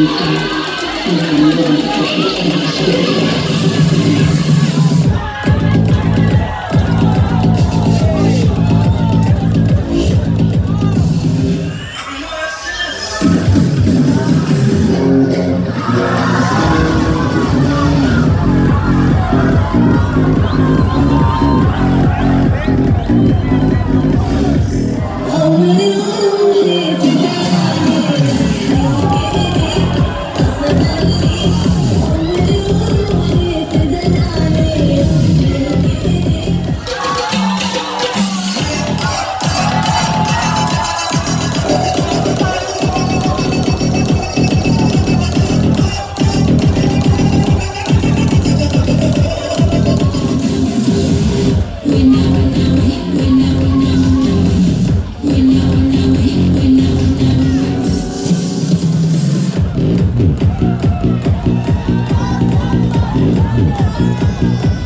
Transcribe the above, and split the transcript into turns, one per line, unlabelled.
に行って今の世の中として生きていますけれどあ Thank you.